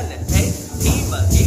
One, eight, team,